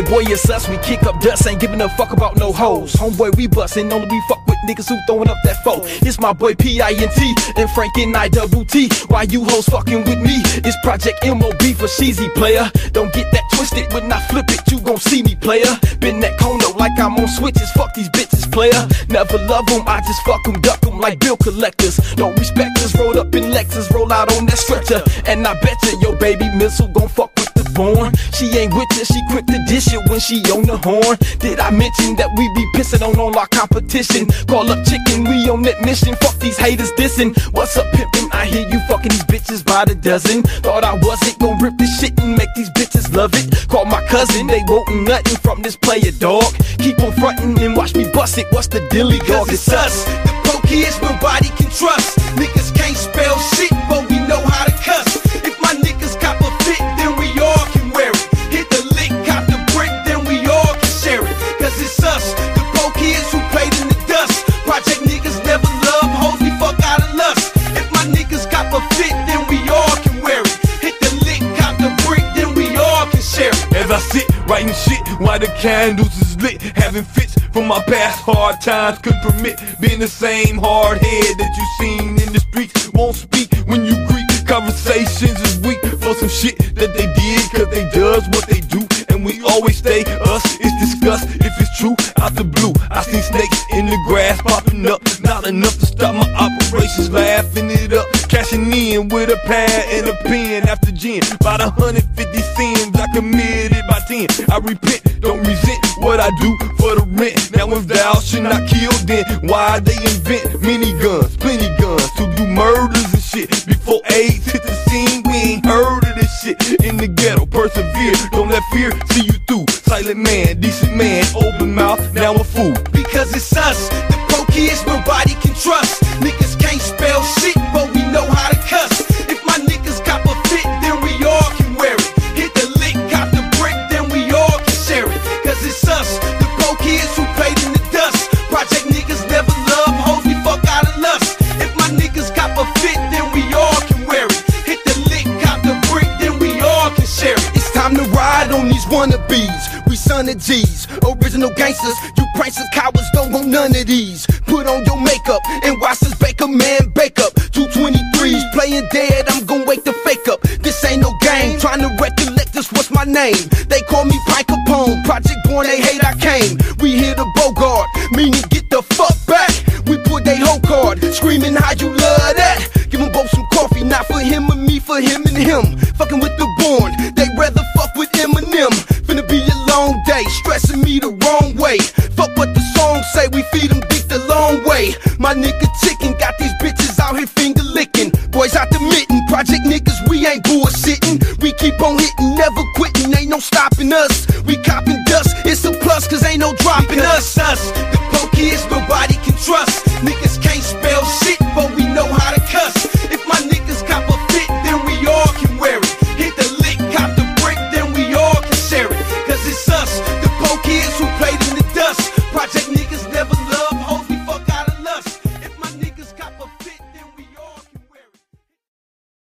boy, it's us. We kick up dust, ain't giving a fuck about no hoes. Homeboy, we bustin', only we fuck with niggas who throwing up that foe. It's my boy P.I.N.T. and Frank and I.W.T. Why you hoes fucking with me? It's Project M.O.B. for Sheezy player. Don't get that twisted when I flip it, you gon' see me player. Been that Kono like I'm on switches, fuck these bitches player. Never love them, I just fuck them, duck them like bill collectors. Don't respect us, rolled up in Lexus, roll out on that stretcher. And I bet you your baby missile gon' fuck with born. She ain't with it, she quick to dish it when she on the horn. Did I mention that we be pissing on all our competition? Call up chicken, we on that mission. Fuck these haters dissing. What's up, pimpin'? I hear you fucking these bitches by the dozen. Thought I wasn't gon' rip this shit and make these bitches love it. Call my cousin, they won't nothing from this player dog. Keep on frontin' and watch me bust it. What's the dilly dog? It's us, the pokiest nobody can writing shit while the candles is lit, having fits from my past hard times. Couldn't permit being the same hard head that you seen in the streets. Won't speak when you greet. Conversations is weak for some shit that they did, cause they does what they do. And we always stay us, it's discussed if it's true. Out the blue, I seen snakes in the grass popping up. Not enough to stop my operations, laughing it up. Cashing in with a pad and a pen after gin. About 150 sins I committed by 10. I repent, don't resent what I do for the rent. Now if thou should not kill, then why they invent mini guns, plenty guns to do murders and shit. Before AIDS hit the scene, we ain't heard of this shit. In the ghetto, persevere, don't let fear see you through. Silent man, decent man, open mouth, now a fool. Because it's us, the pokiest nobody can trust. Niggas can't spell shit, it's us, the pokiest who played in the dust. Project niggas never love hoes, we fuck out of lust. If my niggas cop a fit, then we all can wear it. Hit the lick, cop the brick, then we all can share it. It's time to ride on these wannabes. We son of G's, original gangsters. You pranksters, cowards don't want none of these. Put on your makeup and watch this Baker man bake up. 223s playing dead, name? They call me Pike Capone, Project Born, they hate I came. We here to Bogart, meaning get the fuck back. We put they whole card, screaming how you love that. Give them both some coffee, not for him and me, for him and him. Fucking with the born, they rather fuck with Eminem. Finna be a long day, stressing me the wrong way. Fuck what the song say, we feed them dick the long way. My nigga chicken got these bitches out here finger licking. Boys out the mitten, project niggas, we ain't bullshitting. We keep on hitting, never ain't no stopping us. We copping dust, it's a plus, cause ain't no dropping us. us,